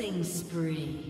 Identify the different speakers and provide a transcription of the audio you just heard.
Speaker 1: Killing spree.